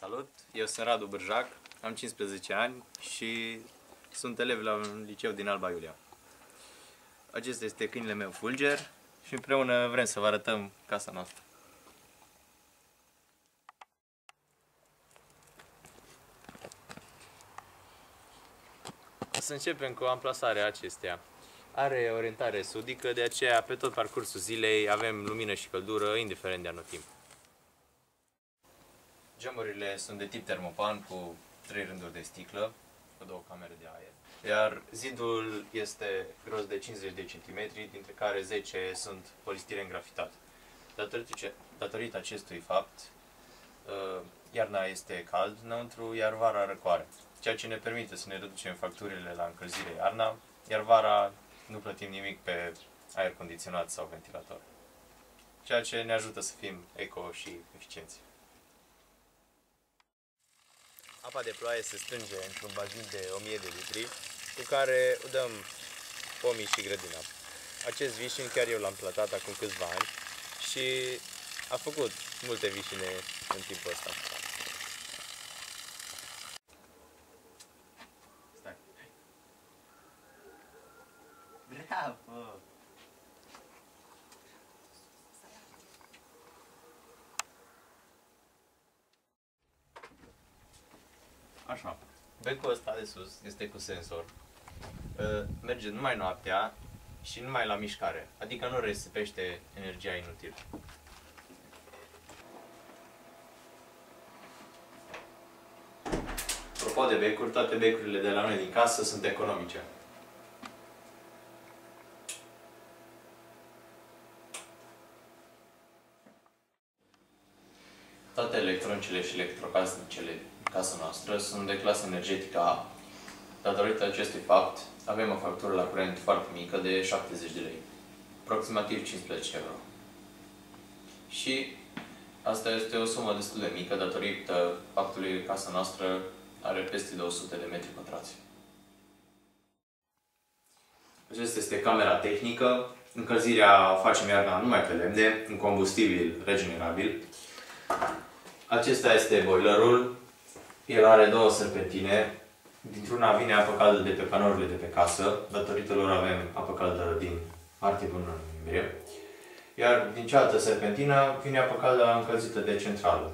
Salut, eu sunt Radu Bârjac, am 15 ani și sunt elev la un liceu din Alba Iulia. Acesta este câinele meu Fulger și împreună vrem să vă arătăm casa noastră. Să începem cu amplasarea acesteia. Are orientare sudică, de aceea pe tot parcursul zilei avem lumină și căldură, indiferent de anotimp. Gemurile sunt de tip termopan cu trei rânduri de sticlă, cu două camere de aer. Iar zidul este gros de 50 de centimetri, dintre care 10 sunt polistiren grafitat. Datorită, datorită acestui fapt, uh, iarna este cald înăuntru, iar vara răcoare, ceea ce ne permite să ne reducem facturile la încălzire iarna, iar vara nu plătim nimic pe aer condiționat sau ventilator. Ceea ce ne ajută să fim eco și eficienți. Apa de ploaie se strânge într-un bazin de 1000 de litri, cu care dăm pomii și grădina. Acest vișin chiar eu l-am plantat acum câțiva ani și a făcut multe vișine în timpul ăsta. Stai. Bravo! Așa. Becul ăsta de sus este cu sensor. Uh, Merge numai noaptea și numai la mișcare. Adică nu resipește energia inutil. Apropo de becuri, toate becurile de la noi din casă sunt economice. Toate electronicele și electrocasnicele din casa noastră sunt de clasă energetică A. Datorită acestui fapt, avem o factură la curent foarte mică de 70 de lei, aproximativ 15 euro. Și asta este o sumă destul de mică datorită faptului că casa noastră are peste 200 de metri pătrați. Aceasta este camera tehnică. Încălzirea facem iarna numai pe lemne, în combustibil regenerabil. Acesta este boilerul. El are două serpentine. Dintr-una vine apă caldă de pe panourile de pe casă. Datorită lor avem apă caldă din martie până în noiembrie. Iar din cealaltă serpentină vine apă caldă încălzită de centrală.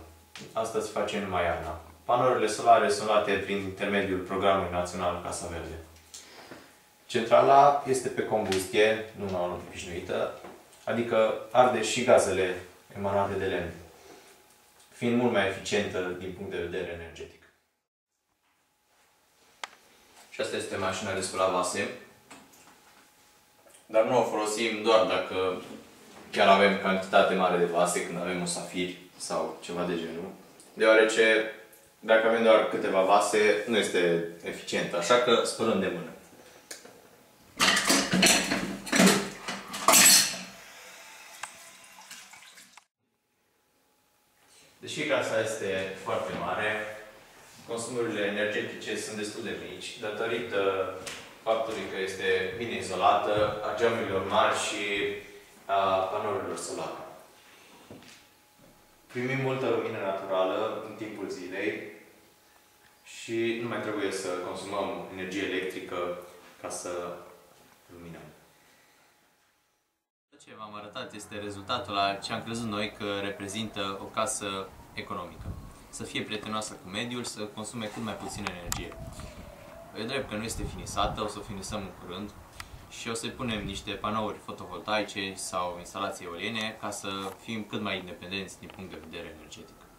Asta se face numai iarna. Panourile solare sunt luate prin intermediul Programului Național Casa Verde. Centrala este pe combustie, nu la obișnuită, adică arde și gazele emanate de lemn fiind mult mai eficientă din punct de vedere energetic. Și asta este mașina de spălat vase. Dar nu o folosim doar dacă chiar avem cantitate mare de vase, când avem musafiri sau ceva de genul. Deoarece dacă avem doar câteva vase, nu este eficient, așa că spălăm de mână. Deși casa este foarte mare, consumurile energetice sunt destul de mici, datorită faptului că este bine izolată, a geamurilor mari și a panourilor solare. Primim multă lumină naturală în timpul zilei și nu mai trebuie să consumăm energie electrică ca să luminăm. Ce v-am arătat este rezultatul la ce am crezut noi că reprezintă o casă economică. Să fie prietenoasă cu mediul, să consume cât mai puțin energie. E drept că nu este finisată, o să o finisăm în curând și o să-i punem niște panouri fotovoltaice sau instalații eoliene ca să fim cât mai independenți din punct de vedere energetic.